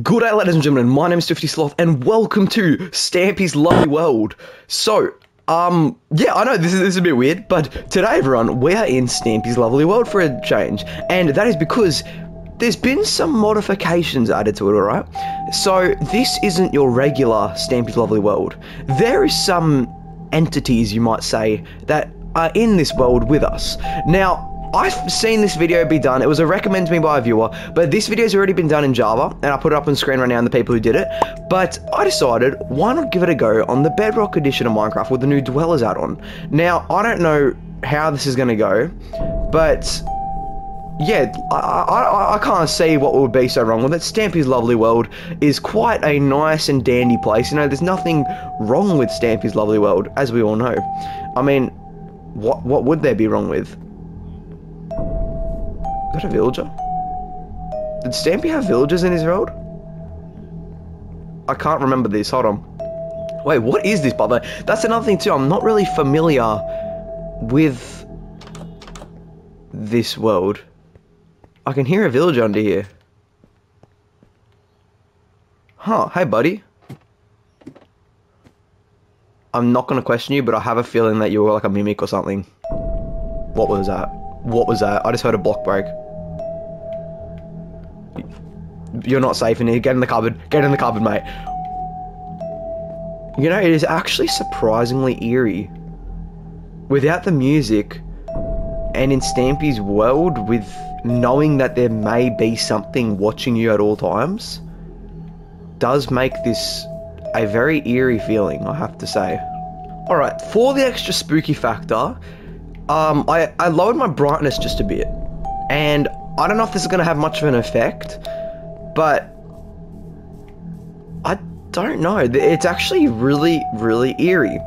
Good day, ladies and gentlemen. My name is Swifty Sloth, and welcome to Stampy's Lovely World. So, um, yeah, I know this is, this is a bit weird, but today, everyone, we are in Stampy's Lovely World for a change, and that is because there's been some modifications added to it, alright? So, this isn't your regular Stampy's Lovely World. There is some entities, you might say, that are in this world with us. Now, I've seen this video be done. It was a recommend to me by a viewer, but this video's already been done in Java, and I put it up on screen right now and the people who did it. But I decided, why not give it a go on the Bedrock edition of Minecraft with the new Dwellers add-on? Now, I don't know how this is going to go, but yeah, I, I, I can't see what would be so wrong with it. Stampy's Lovely World is quite a nice and dandy place. You know, there's nothing wrong with Stampy's Lovely World, as we all know. I mean, what what would there be wrong with? Is that a villager? Did Stampy have villagers in his world? I can't remember this. Hold on. Wait, what is this, by the way? That's another thing, too. I'm not really familiar with this world. I can hear a villager under here. Huh, hey, buddy. I'm not going to question you, but I have a feeling that you were like a mimic or something. What was that? What was that? I just heard a block break. You're not safe in here. Get in the cupboard. Get in the cupboard, mate. You know, it is actually surprisingly eerie. Without the music, and in Stampy's world, with knowing that there may be something watching you at all times, does make this a very eerie feeling, I have to say. Alright, for the extra spooky factor, um, I, I lowered my brightness just a bit. And I don't know if this is going to have much of an effect, but I don't know. It's actually really, really eerie.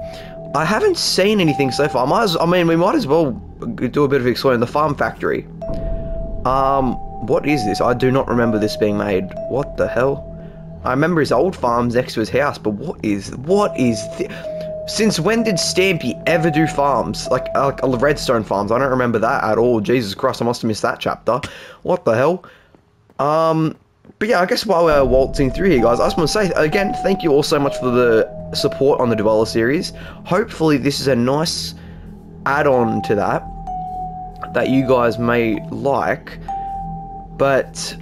I haven't seen anything so far. I, might as, I mean, we might as well do a bit of exploring the farm factory. Um, what is this? I do not remember this being made. What the hell? I remember his old farms next to his house, but what is, what is? Since when did Stampy ever do farms? Like, like redstone farms? I don't remember that at all. Jesus Christ, I must have missed that chapter. What the hell? Um, but yeah, I guess while we're waltzing through here, guys, I just want to say, again, thank you all so much for the support on the Dweller series. Hopefully this is a nice add-on to that, that you guys may like. But,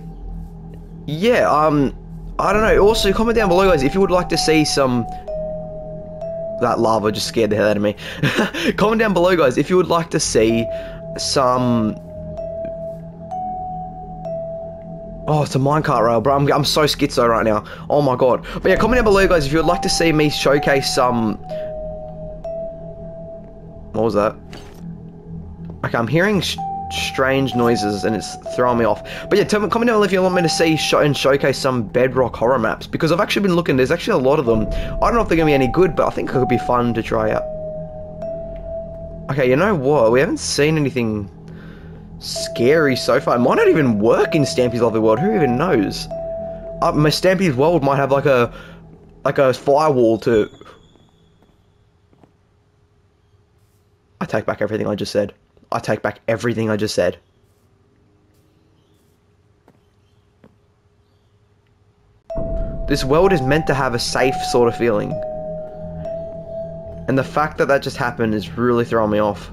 yeah, um, I don't know. Also, comment down below, guys, if you would like to see some that lava just scared the hell out of me. Comment down below, guys, if you would like to see some... Oh, it's a minecart rail, bro. I'm, I'm so schizo right now. Oh my god. But yeah, comment down below, guys, if you would like to see me showcase some... What was that? Okay, I'm hearing strange noises and it's throwing me off. But yeah, tell me, comment down below if you want me to see show and showcase some bedrock horror maps because I've actually been looking. There's actually a lot of them. I don't know if they're gonna be any good, but I think it could be fun to try out. Okay, you know what? We haven't seen anything scary so far. It might not even work in Stampy's Lovely World. Who even knows? Uh, my Stampy's World might have like a like a firewall to. I take back everything I just said. I take back everything I just said. This world is meant to have a safe sort of feeling. And the fact that that just happened is really throwing me off.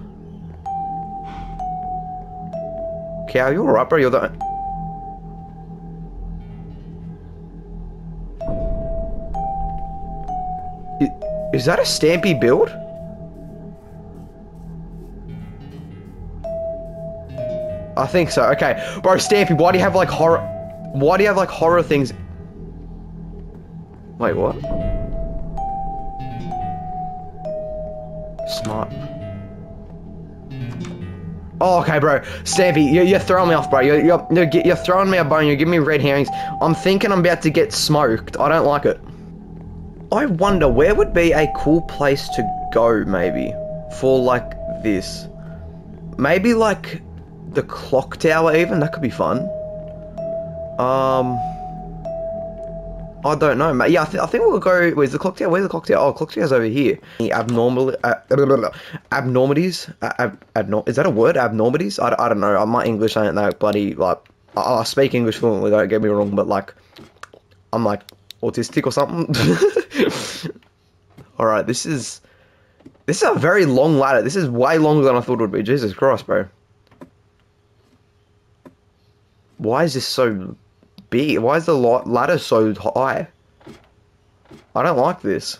Cow, you alright, bro? You're the... Is that a Stampy build? I think so. Okay. Bro, Stampy, why do you have like horror... Why do you have like horror things... Wait, what? Smart. Oh, okay, bro. Stampy, you're, you're throwing me off, bro. You're, you're, you're, throwing me a bone. You're giving me red herrings. I'm thinking I'm about to get smoked. I don't like it. I wonder, where would be a cool place to go, maybe? For, like, this. Maybe, like, the clock tower even that could be fun. Um I don't know mate. Yeah I, th I think we'll go where's the clock tower? Where's the clock tower? Oh clock tower's over here. The abnormal uh, abnormities ab, is that a word? Abnormities I, don't know. I'm my English ain't that bloody like I, I speak English fluently don't get me wrong but like I'm like autistic or something. Alright, this is this is a very long ladder. This is way longer than I thought it would be. Jesus Christ, bro. Why is this so big? Why is the ladder so high? I don't like this.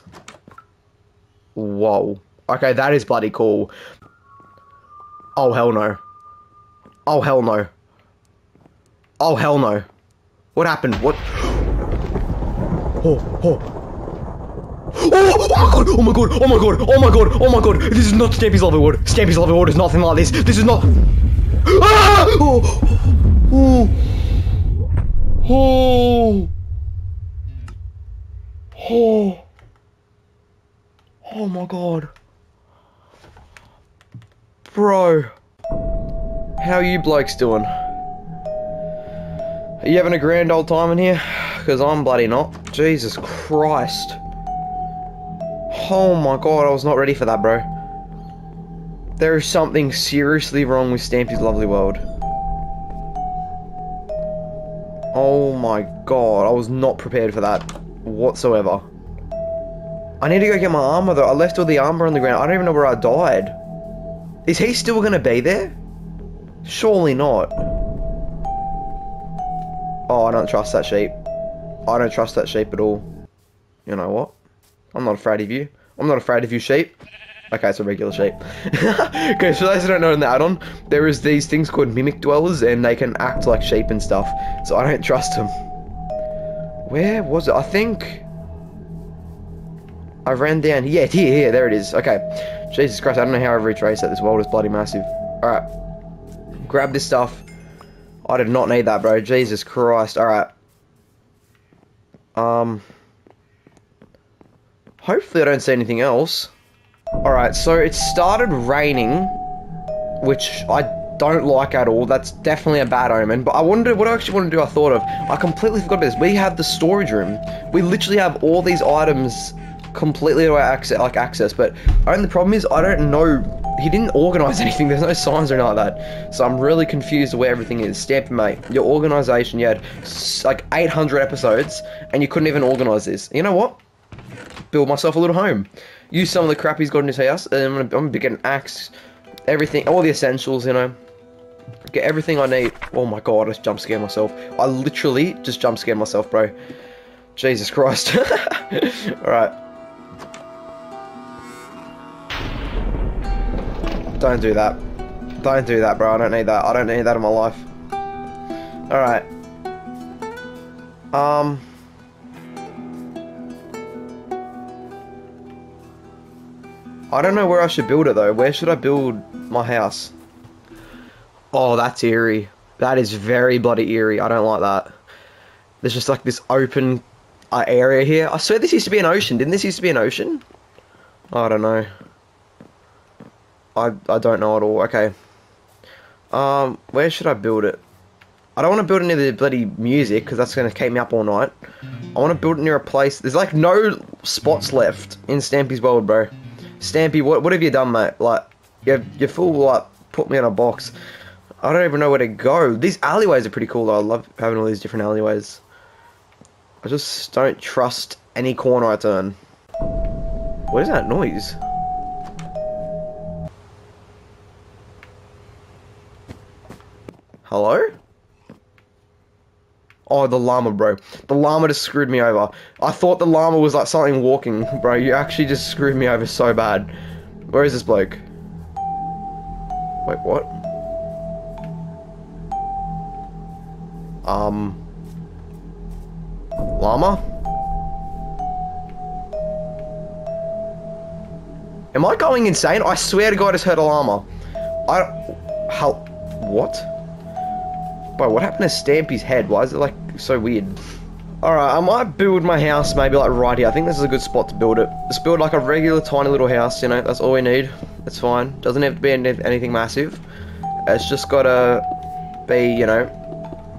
Whoa. Okay, that is bloody cool. Oh, hell no. Oh, hell no. Oh, hell no. What happened? What? Oh, oh. Oh, oh my god, oh my god, oh my god, oh my god, oh my god. This is not Stampy's Lovely World. Stampy's Lovely World is nothing like this. This is not... Ah! Oh, oh, oh, oh, oh my god. Bro. How are you blokes doing? Are you having a grand old time in here? Because I'm bloody not. Jesus Christ. Oh my god, I was not ready for that, bro. There is something seriously wrong with Stampy's Lovely World. Oh my god, I was not prepared for that whatsoever. I need to go get my armor though. I left all the armor on the ground. I don't even know where I died. Is he still gonna be there? Surely not. Oh, I don't trust that sheep. I don't trust that sheep at all. You know what? I'm not afraid of you. I'm not afraid of you, sheep. Okay, it's a regular sheep. okay, so those who don't know in the add-on, there is these things called mimic dwellers, and they can act like sheep and stuff. So I don't trust them. Where was it? I think... I ran down... Yeah, here, here, there it is. Okay. Jesus Christ, I don't know how I've retraced that. This world is bloody massive. Alright. Grab this stuff. I did not need that, bro. Jesus Christ. Alright. Um... Hopefully I don't see anything else. Alright, so it started raining, which I don't like at all. That's definitely a bad omen. But I wondered what I actually want to do. I thought of. I completely forgot about this. We have the storage room. We literally have all these items completely to our access, like access. But only problem is I don't know. He didn't organize anything. There's no signs or anything like that. So I'm really confused where everything is. Stamp mate, your organization. You had like 800 episodes and you couldn't even organize this. You know what? build myself a little home. Use some of the crap he's got in his house, and I'm gonna, I'm gonna be getting axe, everything, all the essentials, you know. Get everything I need. Oh my god, I just jump scared myself. I literally just jump scared myself, bro. Jesus Christ. Alright. Don't do that. Don't do that, bro. I don't need that. I don't need that in my life. Alright. Um... I don't know where I should build it though. Where should I build my house? Oh, that's eerie. That is very bloody eerie. I don't like that. There's just like this open uh, area here. I swear this used to be an ocean. Didn't this used to be an ocean? I don't know. I, I don't know at all. Okay. Um, where should I build it? I don't want to build it near the bloody music because that's going to keep me up all night. I want to build it near a place. There's like no spots left in Stampy's World, bro. Stampy, what what have you done, mate? Like, you you full like put me in a box. I don't even know where to go. These alleyways are pretty cool though. I love having all these different alleyways. I just don't trust any corner I turn. What is that noise? Hello? Oh, the llama, bro. The llama just screwed me over. I thought the llama was like something walking, bro. You actually just screwed me over so bad. Where is this bloke? Wait, what? Um... Llama? Am I going insane? I swear to God, I just heard a llama. I... How... What? Bro, what happened to Stampy's head? Why is it like so weird? Alright, I might build my house maybe like right here. I think this is a good spot to build it. Just build like a regular tiny little house, you know, that's all we need. It's fine. Doesn't have to be anything massive. It's just gotta be, you know,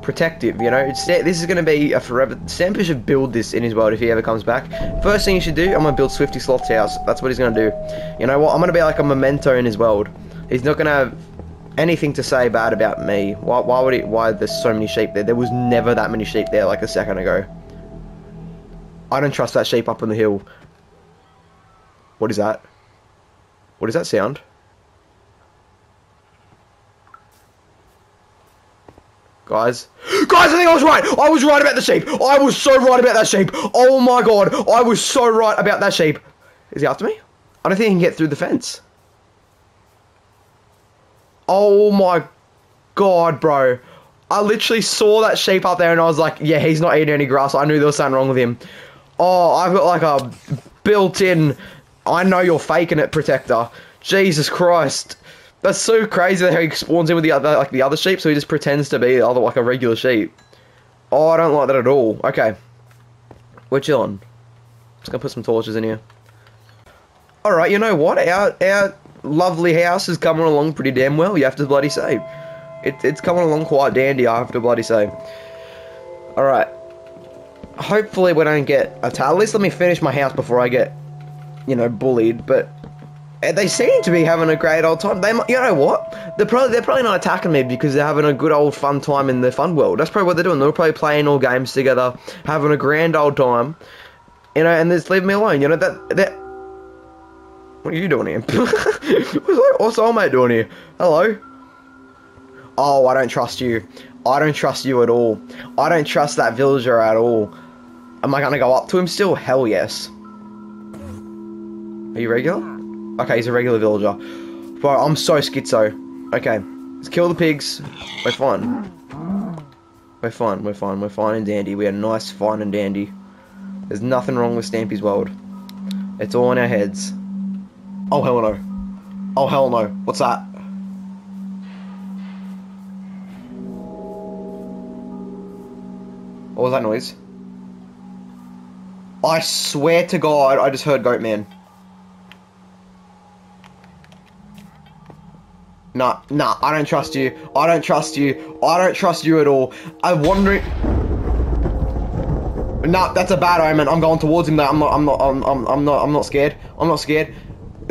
protective, you know. It's, this is gonna be a forever... Stampy should build this in his world if he ever comes back. First thing he should do, I'm gonna build Swifty Sloth's house. That's what he's gonna do. You know what, I'm gonna be like a memento in his world. He's not gonna have anything to say bad about me. Why, why would it? Why there's so many sheep there? There was never that many sheep there like a second ago. I don't trust that sheep up on the hill. What is that? What is that sound? Guys. Guys, I think I was right! I was right about the sheep! I was so right about that sheep! Oh my god! I was so right about that sheep! Is he after me? I don't think he can get through the fence. Oh my god, bro. I literally saw that sheep up there and I was like, yeah, he's not eating any grass. I knew there was something wrong with him. Oh, I've got like a built-in, I know you're faking it protector. Jesus Christ. That's so crazy how he spawns in with the other, like the other sheep, so he just pretends to be other like a regular sheep. Oh, I don't like that at all. Okay. We're chilling. Just gonna put some torches in here. Alright, you know what? Our, our lovely house is coming along pretty damn well, you have to bloody say. It, it's coming along quite dandy, I have to bloody say. Alright. Hopefully we don't get attacked. At least let me finish my house before I get, you know, bullied. But eh, they seem to be having a great old time. They, you know what? They're probably they're probably not attacking me because they're having a good old fun time in the fun world. That's probably what they're doing. They're probably playing all games together, having a grand old time. You know, and just leave me alone. You know that that. What are you doing here? What's old mate doing here? Hello. Oh, I don't trust you. I don't trust you at all. I don't trust that villager at all. Am I gonna go up to him still? Hell yes. Are you regular? Okay, he's a regular villager. Bro, I'm so schizo. Okay, let's kill the pigs. We're fine. We're fine, we're fine, we're fine and dandy. We are nice, fine and dandy. There's nothing wrong with Stampy's world. It's all in our heads. Oh hell no. Oh hell no. What's that? What was that noise? I swear to God, I just heard Goatman. Nah, nah, I don't trust you. I don't trust you. I don't trust you at all. I'm wondering... Nah, that's a bad omen. I'm going towards him. Now. I'm not. I'm not. I'm. I'm, I'm not. I'm not scared. I'm not scared.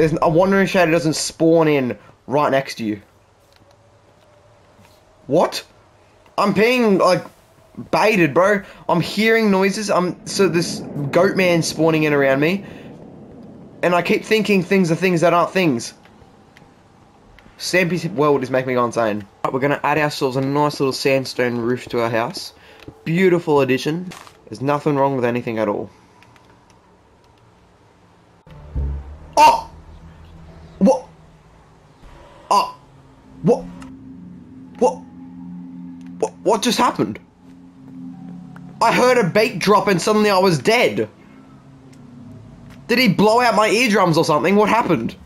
There's a wandering shadow doesn't spawn in right next to you. What? I'm being like baited, bro. I'm hearing noises. I'm so this goat man spawning in around me, and I keep thinking things are things that aren't things. Stampy's world is making me go insane. Right, we're gonna add ourselves a nice little sandstone roof to our house. Beautiful addition. There's nothing wrong with anything at all. What? Just happened? I heard a bait drop and suddenly I was dead. Did he blow out my eardrums or something? What happened?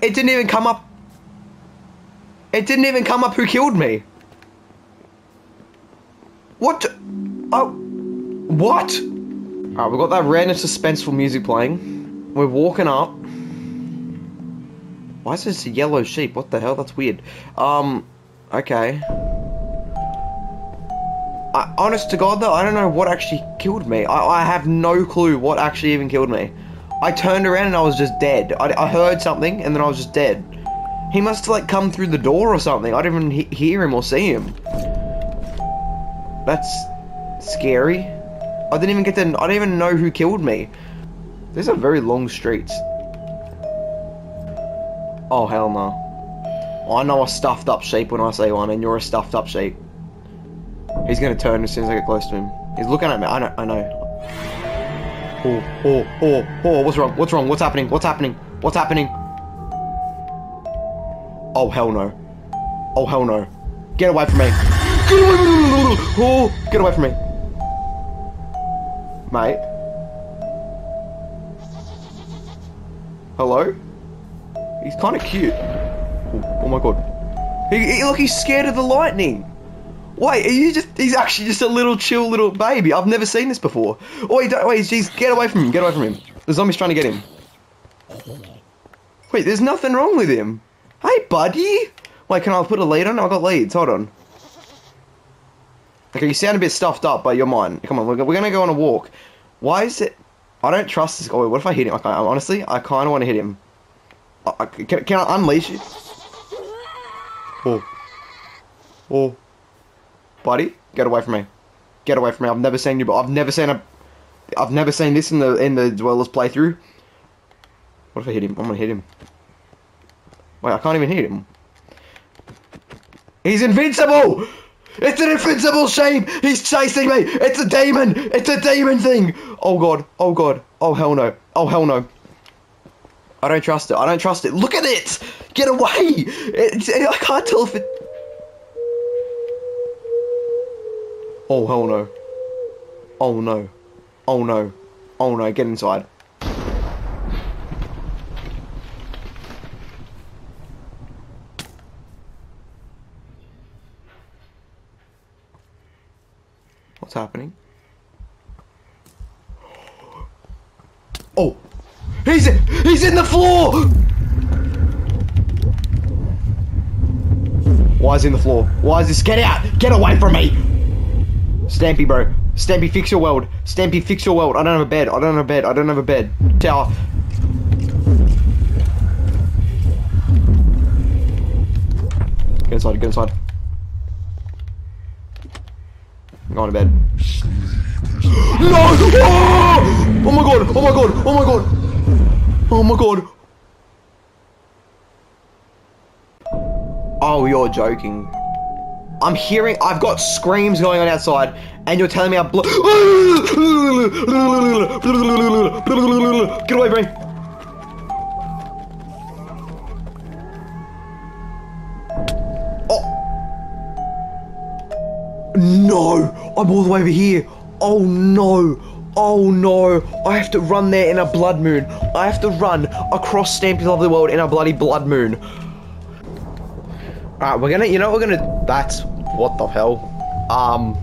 It didn't even come up. It didn't even come up who killed me. What? Oh. What? Alright, we've got that random suspenseful music playing. We're walking up. Why is this a yellow sheep? What the hell? That's weird. Um, okay. I, honest to God though, I don't know what actually killed me. I, I have no clue what actually even killed me. I turned around and I was just dead. I, I heard something and then I was just dead. He must have like come through the door or something. I didn't even he hear him or see him. That's scary. I didn't even get to. I didn't even know who killed me. These are very long streets. Oh hell no. I know a stuffed up sheep when I say one, and you're a stuffed up sheep. He's gonna turn as soon as I get close to him. He's looking at me. I know. I know. Oh, oh, oh, oh! What's wrong? What's wrong? What's happening? What's happening? What's happening? Oh hell no! Oh hell no! Get away from me! Get away from me! Oh, get away from me, mate. Hello? He's kind of cute. Oh, oh my god! He, he, look, he's scared of the lightning. Wait, are you just, he's actually just a little chill little baby. I've never seen this before. Oh, wait, don't, wait, jeez, get away from him, get away from him. The zombie's trying to get him. Wait, there's nothing wrong with him. Hey, buddy. Wait, can I put a lead on? I've got leads, hold on. Okay, you sound a bit stuffed up, but you're mine. Come on, we're, gonna go on a walk. Why is it... I don't trust this guy. What if I hit him? Honestly, I kind of want to hit him. I, can, can I unleash you? Oh. Oh. Buddy, get away from me. Get away from me. I've never seen you, but I've never seen a... I've never seen this in the in the Dwellers playthrough. What if I hit him? I'm gonna hit him. Wait, I can't even hit him. He's invincible! It's an invincible shape! He's chasing me! It's a demon! It's a demon thing! Oh god, oh god, oh hell no, oh hell no. I don't trust it, I don't trust it. Look at it! Get away! It's, I can't tell if it... Oh hell no. Oh no. Oh no. Oh no, get inside. What's happening? Oh! He's in, he's in the floor! Why is he in the floor? Why is this? Get out! Get away from me! Stampy, bro. Stampy, fix your world. Stampy, fix your world. I don't have a bed. I don't have a bed. I don't have a bed. Tower. Get inside. Get inside. I'm going to bed. No! Oh! oh my god! Oh my god! Oh my god! Oh my god! Oh, you're joking. I'm hearing, I've got screams going on outside, and you're telling me I'm blo- Get away, Brain! Oh! No! I'm all the way over here! Oh no! Oh no! I have to run there in a blood moon! I have to run across Stampy's Lovely World in a bloody blood moon! Alright, we're gonna, you know we're gonna, that's, what the hell? Um,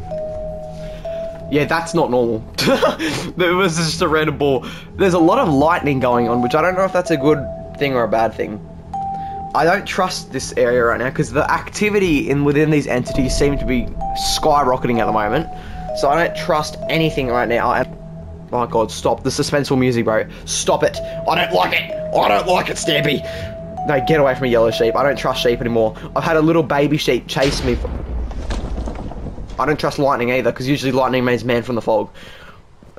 yeah, that's not normal. it was just a random ball. There's a lot of lightning going on, which I don't know if that's a good thing or a bad thing. I don't trust this area right now, because the activity in within these entities seem to be skyrocketing at the moment. So I don't trust anything right now. And oh my god, stop the suspenseful music, bro. Stop it. I don't like it. I don't like it, Stampy. No, get away from me, yellow sheep. I don't trust sheep anymore. I've had a little baby sheep chase me. I don't trust lightning either, because usually lightning means man from the fog.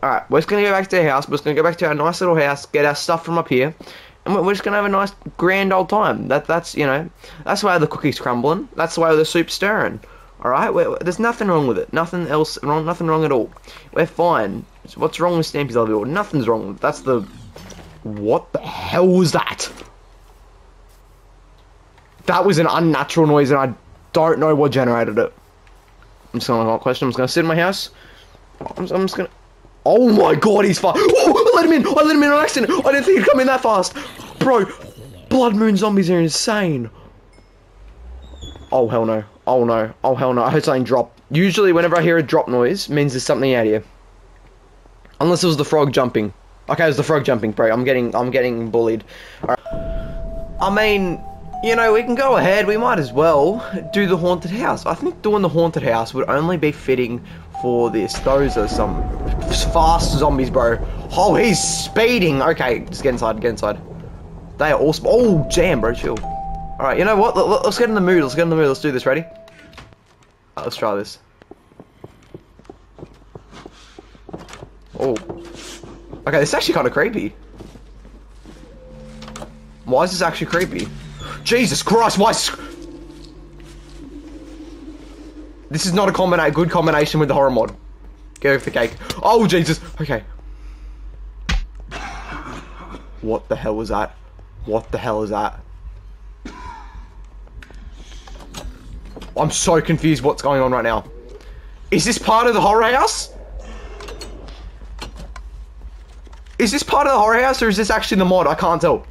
Alright, we're just going to go back to our house. We're just going to go back to our nice little house, get our stuff from up here, and we're just going to have a nice, grand old time. That That's, you know, that's why the cookie's crumbling. That's the way the soup's stirring. Alright, there's nothing wrong with it. Nothing else wrong, nothing wrong at all. We're fine. What's wrong with Stampy's World? Nothing's wrong. That's the... What the hell was that? That was an unnatural noise and I don't know what generated it. I'm just gonna question. I'm just gonna sit in my house. I'm, I'm just gonna. Oh my god, he's fast. Oh, I let him in. I let him in on accident. I didn't think he'd come in that fast. Bro, Blood Moon zombies are insane. Oh hell no. Oh no. Oh hell no. I heard something drop. Usually whenever I hear a drop noise, means there's something out here. Unless it was the frog jumping. Okay, it was the frog jumping, bro. I'm getting I'm getting bullied. Right. I mean, you know, we can go ahead, we might as well do the haunted house. I think doing the haunted house would only be fitting for this. Those are some fast zombies, bro. Oh, he's speeding. Okay, just get inside, get inside. They are awesome. Oh, jam, bro, chill. Alright, you know what? Let's get in the mood. Let's get in the mood. Let's do this. Ready? Right, let's try this. Oh. Okay, this is actually kind of creepy. Why is this actually creepy? Jesus Christ, why? This is not a combina good combination with the horror mod. Go for cake. Oh, Jesus. Okay. What the hell was that? What the hell is that? I'm so confused what's going on right now. Is this part of the horror house? Is this part of the horror house or is this actually the mod? I can't tell.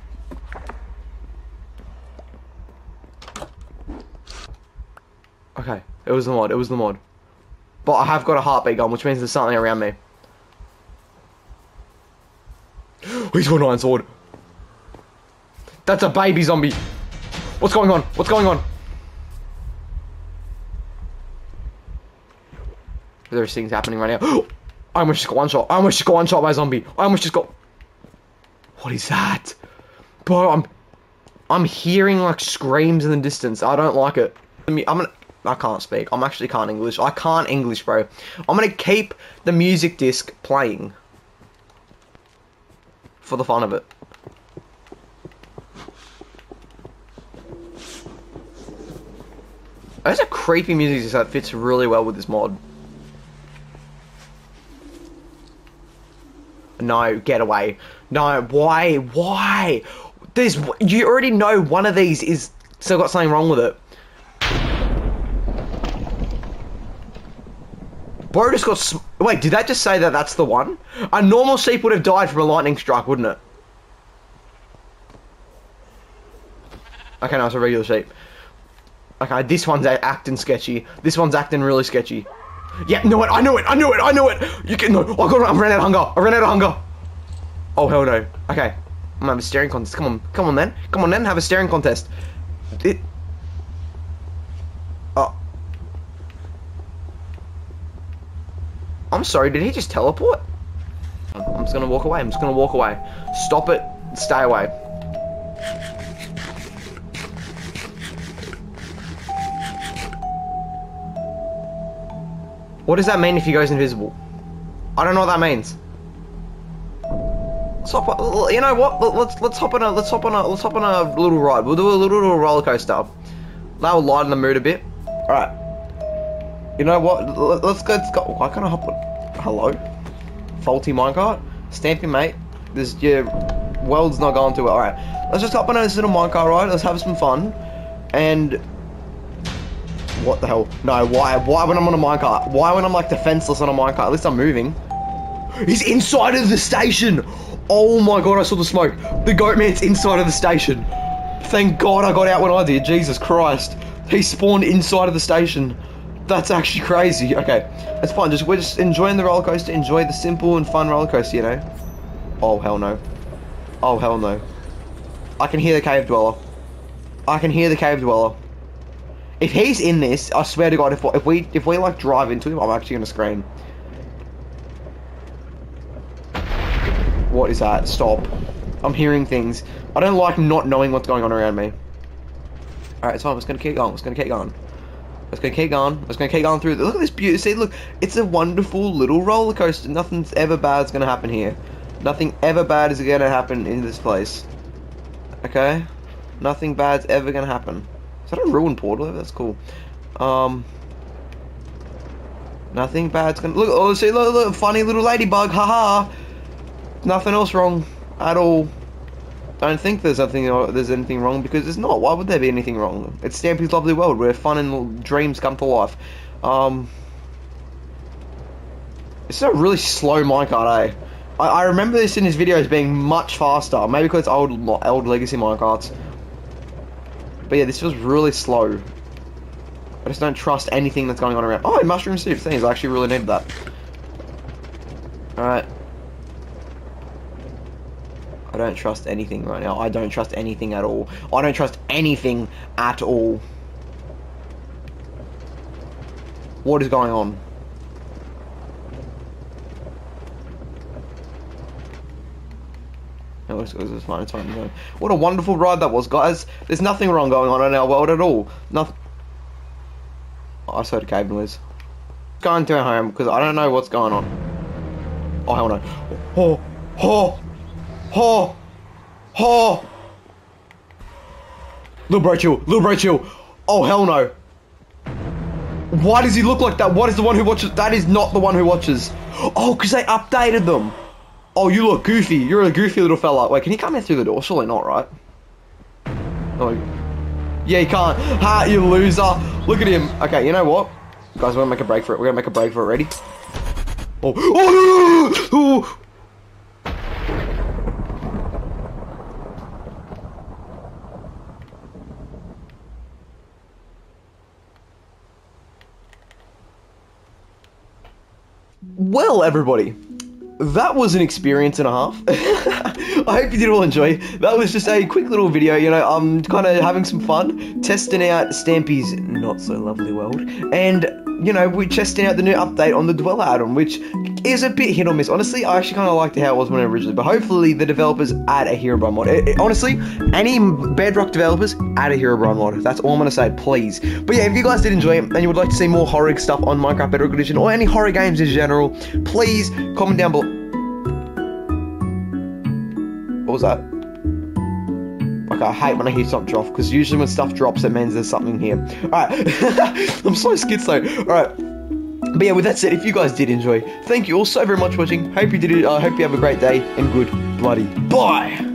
Okay, it was the mod, it was the mod. But I have got a heartbeat gun, which means there's something around me. He's got an iron sword. That's a baby zombie. What's going on? What's going on? There's things happening right now. I almost just got one shot. I almost just got one shot by a zombie. I almost just got... What is that? Bro, I'm... I'm hearing like screams in the distance. I don't like it. I'm gonna... I can't speak. I'm actually can't English. I can't English, bro. I'm gonna keep the music disc playing. for the fun of it. That's a creepy music disc that fits really well with this mod. No, get away. No, why? Why? There's you already know one of these is still got something wrong with it. Bro just got. Wait, did that just say that that's the one? A normal sheep would have died from a lightning strike, wouldn't it? Okay, no, it's a regular sheep. Okay, this one's acting sketchy. This one's acting really sketchy. Yeah, know it. I know it. I knew it. I knew it. You can. No, I got. I ran out of hunger. I ran out of hunger. Oh hell no. Okay, I'm gonna have a staring contest. Come on, come on then. Come on then. Have a staring contest. It. I'm sorry. Did he just teleport? I'm just gonna walk away. I'm just gonna walk away. Stop it. Stay away. What does that mean if he goes invisible? I don't know what that means. Let's hop on, you know what? Let's let's hop on a let's hop on a let's hop on a little ride. We'll do a little, little roller coaster. That will lighten the mood a bit. All right. You know what? Let's go. Let's go. Why can't oh, I hop on? Hello. Faulty minecart. Stampy mate. This your world's not going too well. All right. Let's just hop on this little minecart ride. Let's have some fun. And what the hell? No, why? Why when I'm on a minecart? Why when I'm like defenseless on a minecart? At least I'm moving. He's inside of the station! Oh my god, I saw the smoke. The goat man's inside of the station. Thank god I got out when I did. Jesus Christ. He spawned inside of the station. That's actually crazy. Okay, that's fine. Just we're just enjoying the roller coaster. Enjoy the simple and fun roller coaster, you know. Oh hell no. Oh hell no. I can hear the cave dweller. I can hear the cave dweller. If he's in this, I swear to God, if, if we if we like drive into him, I'm actually gonna scream. What is that? Stop. I'm hearing things. I don't like not knowing what's going on around me. Alright, so I'm gonna keep going. I'm gonna keep going. Let's gonna keep going. Let's gonna keep going through. Look at this beauty. See, look, it's a wonderful little roller coaster. Nothing's ever bad's gonna happen here. Nothing ever bad is gonna happen in this place. Okay? Nothing bad's ever gonna happen. Is that a ruined portal? That's cool. Um, nothing bad's gonna look. Oh, see, look, look, funny little ladybug. Haha. Nothing else wrong at all. I don't think there's nothing. There's anything wrong because it's not. Why would there be anything wrong? It's Stampy's Lovely World where fun and dreams come to life. Um, it's a really slow minecart, eh? I, I remember this in his videos being much faster. Maybe because it's old, old legacy minecarts. But yeah, this feels really slow. I just don't trust anything that's going on around. Oh, mushroom soup. Things I actually really need that. Alright. I don't trust anything right now. I don't trust anything at all. I don't trust anything at all. What is going on? No, it's, it's fine, it's fine. What a wonderful ride that was, guys. There's nothing wrong going on in our world at all. Nothing. Oh, I saw a cave noise. Going to home because I don't know what's going on. Oh hell no! Oh, oh, oh, oh! Little bro chill, little bro chill. Oh hell no! Why does he look like that? What is the one who watches? That is not the one who watches. Oh, because they updated them. Oh, you look goofy. You're a goofy little fella. Wait, can he come in through the door? Surely not, right? Oh. Yeah, he can't. Ha, you loser. Look at him. Okay, you know what? Guys, we're gonna make a break for it. We're gonna make a break for it. Ready? Oh. Oh, oh. Well, everybody, that was an experience and a half. I hope you did all enjoy. That was just a quick little video, you know, I'm kind of having some fun, testing out Stampy's not so lovely world, and, you know, we're testing out the new update on the Dweller add-on, which is a bit hit or miss. Honestly, I actually kind of liked how it was when it originally, but hopefully the developers add a hero Herobrine mod. It, it, honestly, any Bedrock developers, add a hero Herobrine mod. That's all I'm going to say, please. But yeah, if you guys did enjoy it, and you would like to see more horror stuff on Minecraft Bedrock Edition, or any horror games in general, please comment down below What was that? Okay, I hate when I hear something drop because usually when stuff drops, it means there's something here. Alright, I'm so schizo. Alright. But yeah, with that said, if you guys did enjoy, thank you all so very much for watching. Hope you did it. I uh, hope you have a great day and good bloody bye.